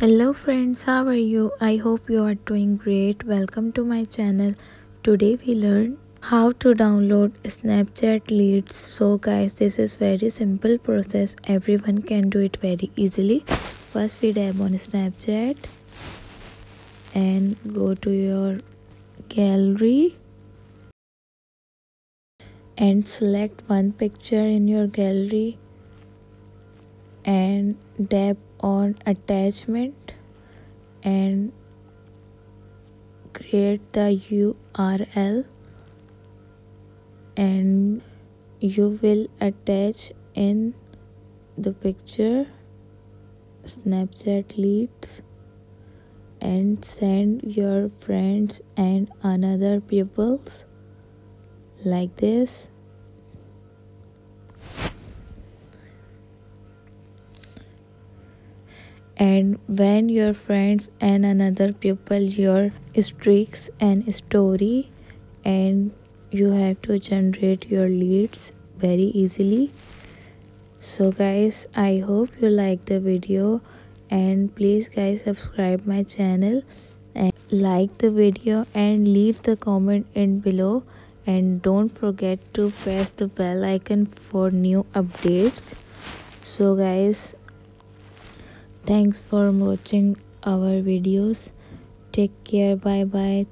hello friends how are you? I hope you are doing great. Welcome to my channel. Today we learn how to download snapchat leads. So guys this is very simple process. Everyone can do it very easily. First we tap on snapchat and go to your gallery and select one picture in your gallery and tap on attachment and create the URL and you will attach in the picture snapchat leads and send your friends and another pupils like this and when your friends and another people your streaks and story and you have to generate your leads very easily. So guys i hope you like the video. And please guys subscribe my channel and like the video and leave the comment in below. And don't forget to press the bell icon for new updates. So guys thanks for watching our videos. Take care. Bye bye